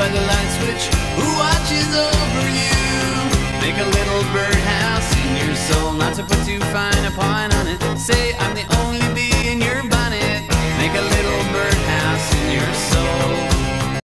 by the light switch who watches over you. Make a little birdhouse in your soul, not to put too fine a point on it.